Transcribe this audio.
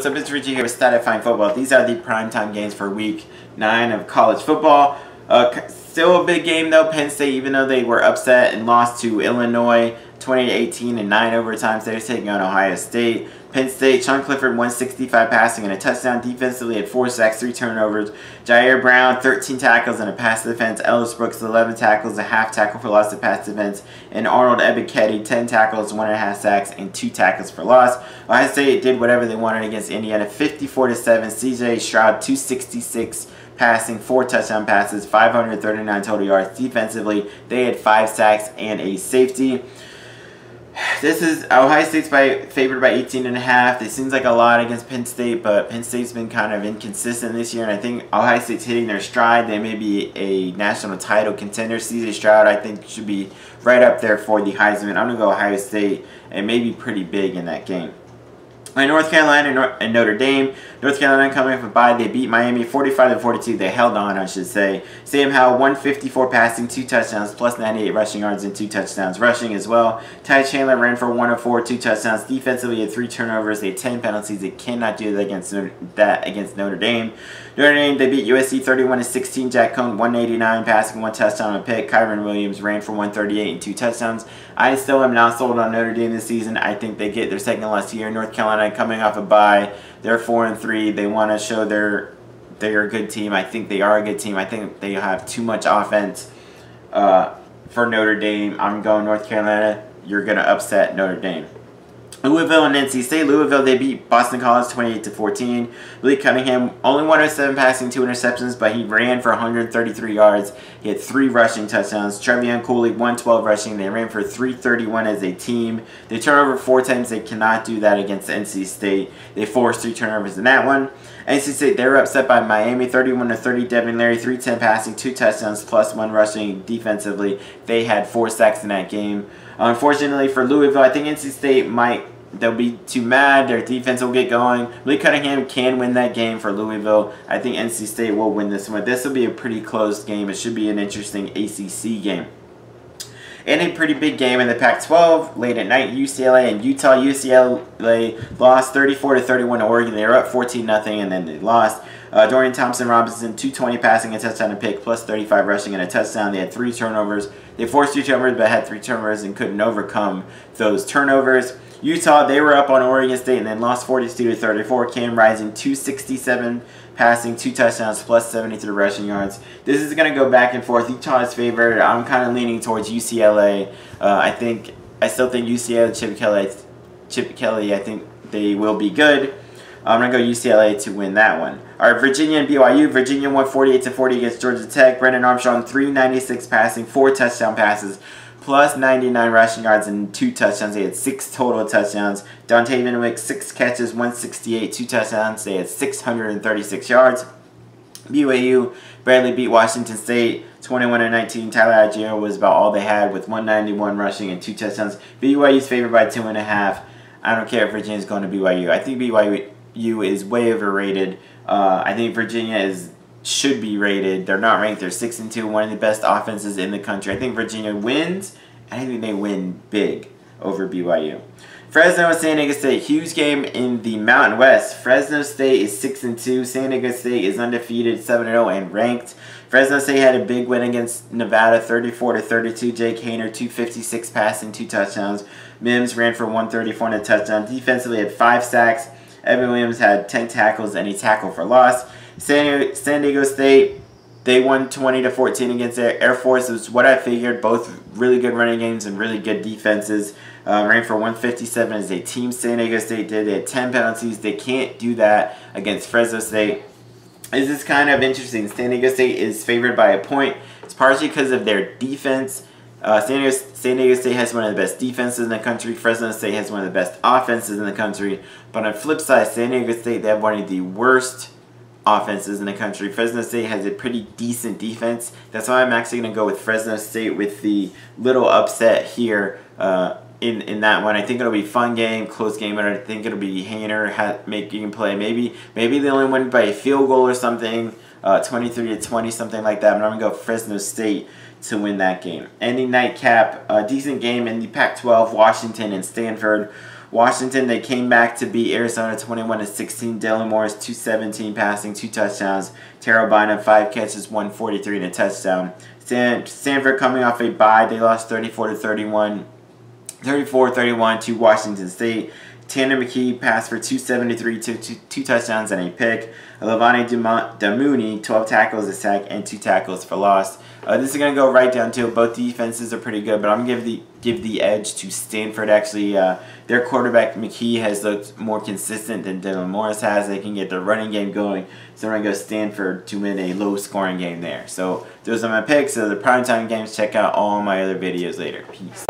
What's up, it's Richie here with Statifying Football. These are the primetime games for week 9 of college football. Uh, still a big game though, Penn State, even though they were upset and lost to Illinois 20-18 and 9 overtimes, they're taking on Ohio State. Penn State, Sean Clifford 165 passing and a touchdown. Defensively had 4 sacks, 3 turnovers. Ji'Ayir Brown 13 tackles and a pass defense. Ellis Brooks 11 tackles, a half tackle for loss of pass defense. And Arnold Ebiketie 10 tackles, 1.5 sacks, and 2 tackles for loss. Ohio State did whatever they wanted against Indiana 54 7. CJ Stroud 266 passing, 4 touchdown passes, 539 total yards. Defensively, they had 5 sacks and a safety. This is Ohio State's by favored by 18 and a half. It seems like a lot against Penn State, but Penn State's been kind of inconsistent this year, and I think Ohio State's hitting their stride. They may be a national title contender. CJ Stroud, I think, should be right up there for the Heisman. I'm gonna go Ohio State, and maybe pretty big in that game. North Carolina and Notre Dame. North Carolina coming up bye. They beat Miami 45 to 42. They held on, I should say. Sam Howell 154 passing, two touchdowns, plus 98 rushing yards and two touchdowns rushing as well. Ty Chandler ran for 104, two touchdowns. Defensively, had three turnovers. They had 10 penalties. They cannot do that against that against Notre Dame. Notre Dame they beat USC 31 to 16. Jack Coan 189 passing, one touchdown, a pick. Kyren Williams ran for 138 and two touchdowns. I still am not sold on Notre Dame this season. I think they get their second last year. In North Carolina coming off a bye. They're four and three. They want to show they're they're a good team. I think they are a good team. I think they have too much offense uh, for Notre Dame. I'm going North Carolina. You're gonna upset Notre Dame. Louisville and NC State. Louisville, they beat Boston College 28 to 14. Malik Cunningham, only 107 passing, two interceptions, but he ran for 133 yards. He had three rushing touchdowns. Trevion Cooley, 112 rushing. They ran for 331 as a team. They turned over four times. They cannot do that against NC State. They forced three turnovers in that one. NC State, they were upset by Miami, 31 to 30. Devin Leary 310 passing, two touchdowns, plus one rushing defensively. They had four sacks in that game. Unfortunately for Louisville, I think NC State might they'll be too mad. Their defense will get going. Lee Cunningham can win that game for Louisville. I think NC State will win this one. This will be a pretty close game. It should be an interesting ACC game. And a pretty big game in the Pac-12 late at night. UCLA and Utah. UCLA lost 34 to 31 to Oregon. They were up 14 nothing, and then they lost. Uh, Dorian Thompson Robinson, 220 passing, a touchdown, pick, plus 35 rushing and a touchdown. They had three turnovers. They forced two turnovers, but had three turnovers and couldn't overcome those turnovers. Utah, they were up on Oregon State and then lost 42 to 34. Cam Rising 267 passing, two touchdowns, plus 73 rushing yards. This is going to go back and forth. Utah is favored. I'm kind of leaning towards UCLA. Uh, I think I still think UCLA, Chip Kelly, Chip Kelly. I think they will be good. I'm going to go UCLA to win that one. All right, Virginia and BYU. Virginia won 48 to 40 against Georgia Tech. Brennan Armstrong 396 passing, four touchdown passes, plus 99 rushing yards and two touchdowns. They had six total touchdowns. Dontayvion Wicks six catches, 168, two touchdowns. They had 636 yards. BYU barely beat Washington State 21 and 19. Tyler Allgeier was about all they had with 191 rushing and two touchdowns. BYU's favored by two and a half. I don't care if Virginia's going to BYU. I think BYU is way overrated. Uh, I think Virginia is should be rated. They're not ranked. They're six and two, one of the best offenses in the country. I think Virginia wins. I think they win big over BYU. Fresno and San Diego State, huge game in the Mountain West. Fresno State is six and two. San Diego State is undefeated, seven and zero, and ranked. Fresno State had a big win against Nevada, 34 to 32. Jake Haener, 256 passing, two touchdowns. Mims ran for 134 and a touchdown. Defensively had five sacks. Evan Williams had 10 tackles and a tackle for loss. San, San Diego State, they won 20 to 14 against Air Force. It was what I figured. Both really good running games and really good defenses. Uh, ran for 157 as a team. San Diego State did. They had 10 penalties. They can't do that against Fresno State. This is kind of interesting. San Diego State is favored by a point. It's partially because of their defense. Uh, San, Diego, San Diego State has one of the best defenses in the country. Fresno State has one of the best offenses in the country. But on the flip side, San Diego State, they have one of the worst offenses in the country. Fresno State has a pretty decent defense. That's why I'm actually going to go with Fresno State with the little upset here uh, in, in that one. I think it'll be fun game, close game, but I think it'll be Haener making play. Maybe maybe they only win by a field goal or something, uh, 23 to 20, something like that. But I'm going to go Fresno State to win that game. Ending nightcap, a decent game in the Pac-12, Washington and Stanford. Washington, they came back to beat Arizona 21 to 16. Dylan Morris 217 passing, two touchdowns. Terrell Bynum five catches, 143 and a touchdown. Stan Stanford coming off a bye, they lost 34 to 31. 34-31 to Washington State. Tanner McKee passed for 273, two, touchdowns and a pick. Levani Damuni, 12 tackles, a sack, and two tackles for loss. Uh, this is going to go right down to both defenses are pretty good, but I'm going to give the give the edge to Stanford. Actually, uh, their quarterback McKee has looked more consistent than Dylan Morris has. They can get their running game going, so I'm going to go Stanford to win a low-scoring game there. So those are my picks. So the primetime games. Check out all my other videos later. Peace.